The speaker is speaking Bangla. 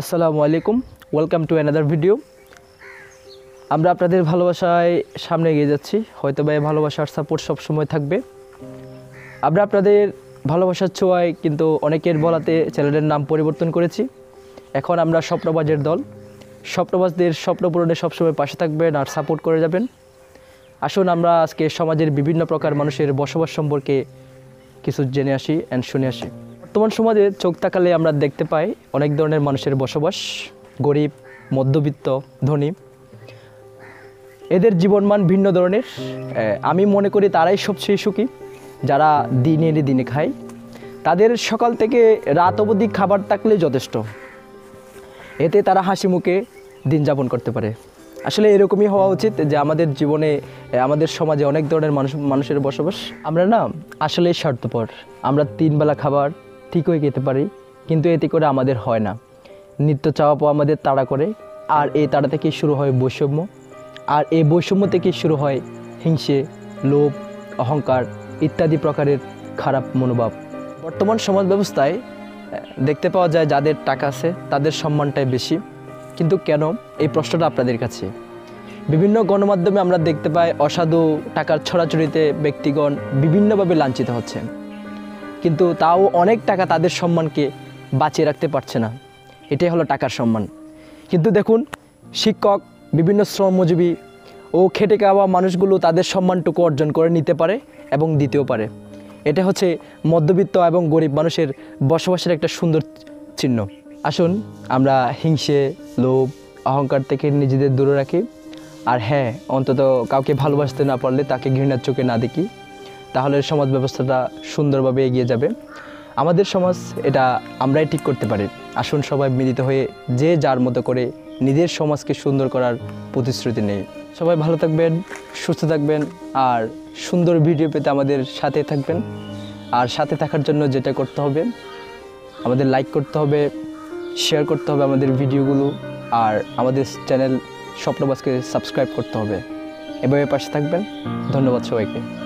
আসসালামু আলাইকুম ওয়েলকাম টু অ্যানাদার ভিডিও আমরা আপনাদের ভালোবাসায় সামনে এগিয়ে যাচ্ছি, হয়তো বা এই ভালোবাসার সাপোর্ট সবসময় থাকবে। আমরা আপনাদের ভালোবাসার ছোঁয়ায় কিন্তু অনেকের বলাতে চ্যানেলের নাম পরিবর্তন করেছি। এখন আমরা স্বপ্নবাজের দল। স্বপ্নবাজদের স্বপ্ন পূরণে সবসময় পাশে থাকবেন আর সাপোর্ট করে যাবেন। আসুন আমরা আজকে সমাজের বিভিন্ন প্রকার মানুষের বসবাস সম্পর্কে কিছু জেনে আসি অ্যান্ড শুনে আসি। বর্তমান সমাজে চোখ তাকালে আমরা দেখতে পাই অনেক ধরনের মানুষের বসবাস, গরিব, মধ্যবিত্ত, ধনী। এদের জীবনমান ভিন্ন ধরনের। আমি মনে করি তারাই সবচেয়ে সুখী। যারা দিনে দিনে খায়, তাদের সকাল থেকে রাত অবধি খাবার থাকলে যথেষ্ট। এতে তারা হাসি মুখে দিন যাপন করতে পারে। আসলে এরকমই হওয়া উচিত যে আমাদের জীবনে আমাদের সমাজে অনেক ধরনের মানুষ, মানুষের বসবাস। আমরা না আসলে স্বার্থপর। আমরা তিনবেলা খাবার ঠিকই খেতে পারি, কিন্তু এতে করে আমাদের হয় না। নিত্য চাওয়া পাওয়া আমাদের তাড়া করে, আর এই তাড়া থেকে শুরু হয় বৈষম্য, আর এই বৈষম্য থেকে শুরু হয় হিংসে, লোভ, অহংকার ইত্যাদি প্রকারের খারাপ মনোভাব। বর্তমান সমাজ ব্যবস্থায় দেখতে পাওয়া যায় যাদের টাকা আছে, তাদের সম্মানটাই বেশি। কিন্তু কেন? এই প্রশ্নটা আপনাদের কাছে। বিভিন্ন গণমাধ্যমে আমরা দেখতে পাই অসাধু টাকার ছড়াছড়িতে ব্যক্তিগণ বিভিন্নভাবে লাঞ্ছিত হচ্ছে কিন্তু তাও অনেক টাকা তাদের সম্মানকে বাঁচিয়ে রাখতে পারছে না। এটাই হলো টাকার সম্মান। কিন্তু দেখুন, শিক্ষক, বিভিন্ন শ্রমজীবী ও খেটে খাওয়া মানুষগুলো তাদের সম্মানটুকু অর্জন করে নিতে পারে এবং দিতেও পারে। এটা হচ্ছে মধ্যবিত্ত এবং গরিব মানুষের বসবাসের একটা সুন্দর চিহ্ন। আসুন, আমরা হিংসে, লোভ, অহংকার থেকে নিজেদের দূরে রাখি। আর হ্যাঁ অন্তত কাউকে ভালোবাসতে না পারলে তাকে ঘৃণার চোখে না দেখি। তাহলে সমাজ ব্যবস্থাটা সুন্দরভাবে এগিয়ে যাবে। আমাদের সমাজ এটা আমরাই ঠিক করতে পারি। আসুন সবাই মিলিত হয়ে যে যার মতো করে নিজের সমাজকে সুন্দর করার প্রতিশ্রুতি নেই। সবাই ভালো থাকবেন, সুস্থ থাকবেন আর সুন্দর ভিডিও পেতে আমাদের সাথে থাকবেন। আর সাথে থাকার জন্য যেটা করতে হবে, আমাদের লাইক করতে হবে শেয়ার করতে হবে আমাদের ভিডিওগুলো আর আমাদের চ্যানেল স্বপ্নবাসকে সাবস্ক্রাইব করতে হবে। এভাবে পাশে থাকবেন। ধন্যবাদ সবাইকে।